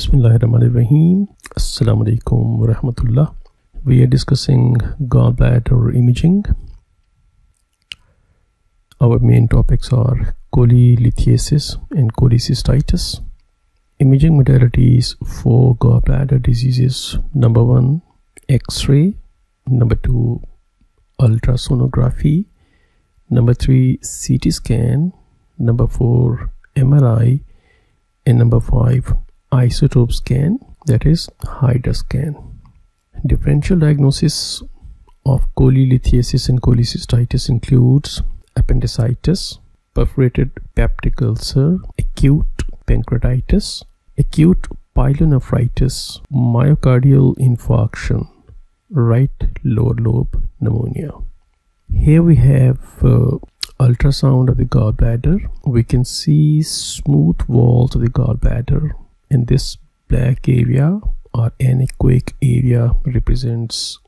Bismillahirrahmanirrahim. Assalamu alaikum wa rahmatullah. We are discussing gallbladder imaging. Our main topics are cholelithiasis and cholecystitis. Imaging modalities for gallbladder diseases number one, X ray, number two, ultrasonography, number three, CT scan, number four, MRI, and number five, isotope scan, that is, HIDA scan. Differential diagnosis of cholelithiasis and cholecystitis includes appendicitis, perforated peptic ulcer, acute pancreatitis, acute pyelonephritis, myocardial infarction, right lower lobe pneumonia. Here we have uh, ultrasound of the gallbladder. We can see smooth walls of the gallbladder. In this black area or anechoic area represents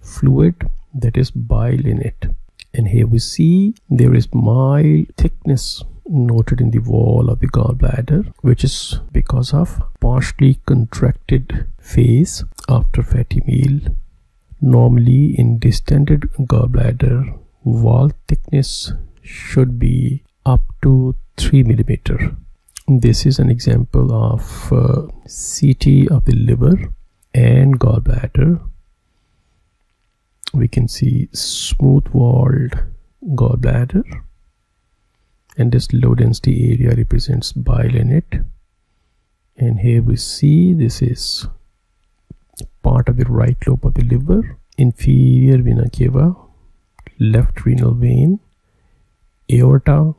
fluid that is bile in it. And here we see there is mild thickness noted in the wall of the gallbladder, which is because of partially contracted phase after fatty meal Normally in distended gallbladder, wall thickness should be up to 3 millimeter. This is an example of uh, CT of the liver and gallbladder. We can see smooth walled gallbladder and this low density area represents bile in it and here we see this is part of the right lobe of the liver, inferior vena cava, left renal vein, aorta,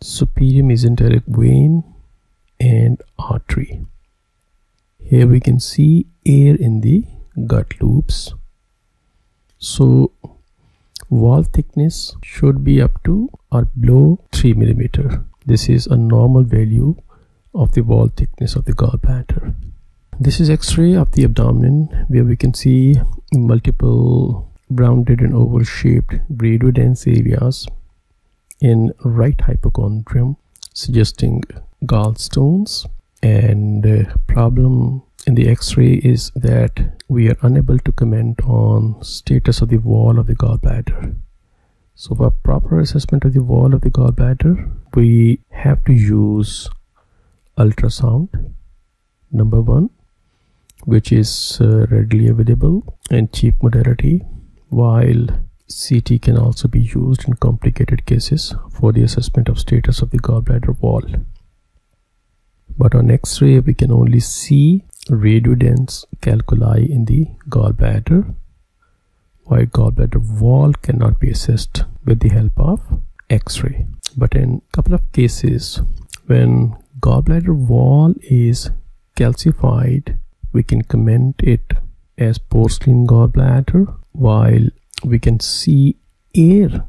superior mesenteric vein, and artery. Here we can see air in the gut loops. So wall thickness should be up to or below 3 millimeter. This is a normal value of the wall thickness of the gallbladder. This is x-ray of the abdomen where we can see multiple rounded and oval shaped radiodense areas in right hypochondrium suggesting gallstones. And uh, problem in the x-ray is that we are unable to comment on status of the wall of the gallbladder. So for proper assessment of the wall of the gallbladder we have to use ultrasound number one which is uh, readily available and cheap modality while CT can also be used in complicated cases for the assessment of status of the gallbladder wall. But on X-ray we can only see radiodense calculi in the gallbladder while gallbladder wall cannot be assessed with the help of X-ray. But in a couple of cases when gallbladder wall is calcified we can comment it as porcelain gallbladder while we can see air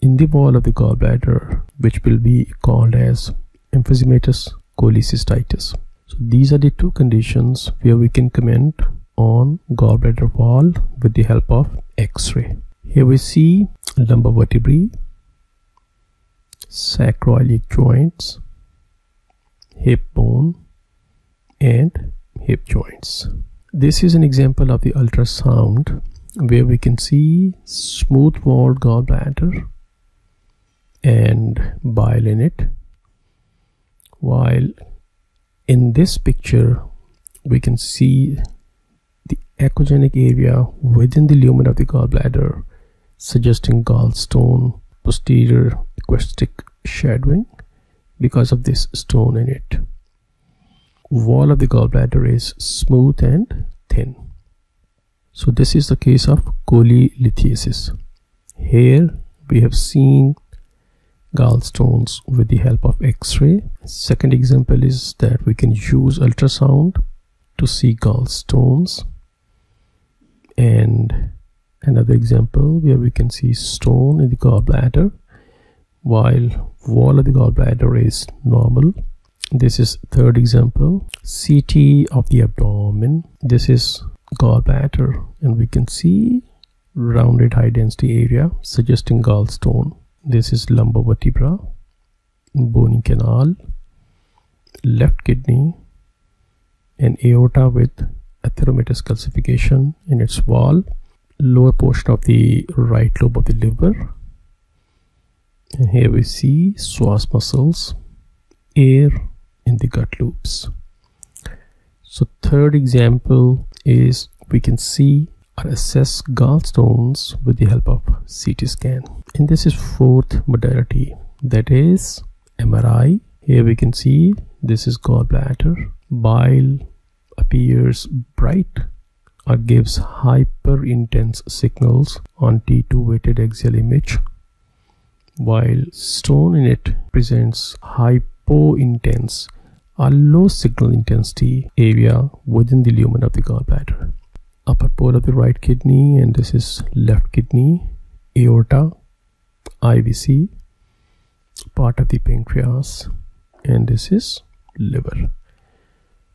in the wall of the gallbladder which will be called as emphysematous cholecystitis so these are the two conditions where we can comment on gallbladder wall with the help of x-ray here we see lumbar vertebrae sacroiliac joints hip bone and hip joints. This is an example of the ultrasound where we can see smooth walled gallbladder and bile in it while in this picture we can see the echogenic area within the lumen of the gallbladder suggesting gallstone posterior acoustic shadowing because of this stone in it wall of the gallbladder is smooth and thin. So this is the case of cholelithiasis. Here we have seen gallstones with the help of x-ray. Second example is that we can use ultrasound to see gallstones. And another example where we can see stone in the gallbladder while wall of the gallbladder is normal this is third example ct of the abdomen this is gallbladder and we can see rounded high density area suggesting gallstone this is lumbar vertebra bony canal left kidney and aorta with atheromatous calcification in its wall, lower portion of the right lobe of the liver. And here we see psoas muscles, air in the gut loops. So third example is we can see or assess gallstones with the help of CT scan. And this is fourth modality that is MRI. Here we can see this is gallbladder. Bile appears bright or gives hyper intense signals on T2 weighted axial image while stone in it presents hypo intense or low signal intensity area within the lumen of the gallbladder. Upper pole of the right kidney and this is left kidney aorta IVC part of the pancreas and this is liver.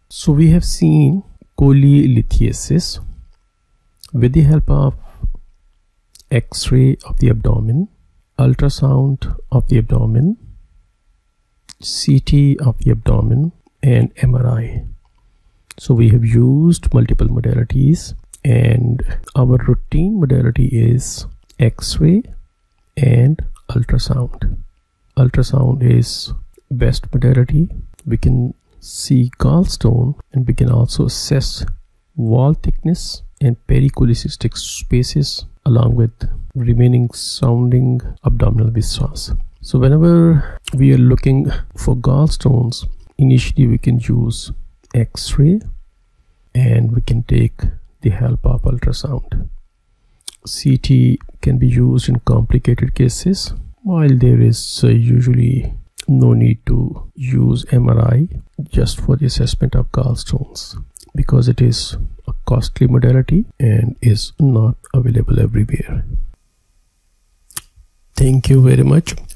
So we have seen cholelithiasis with the help of x-ray of the abdomen ultrasound of the abdomen CT of the abdomen and MRI so we have used multiple modalities and our routine modality is x-ray and ultrasound. Ultrasound is best modality. We can see gallstone and we can also assess wall thickness and pericholecystic spaces along with remaining sounding abdominal viscera so whenever we are looking for gallstones initially we can use x-ray and we can take the help of ultrasound CT can be used in complicated cases while there is uh, usually no need to use MRI just for the assessment of gallstones because it is a costly modality and is not available everywhere. Thank you very much.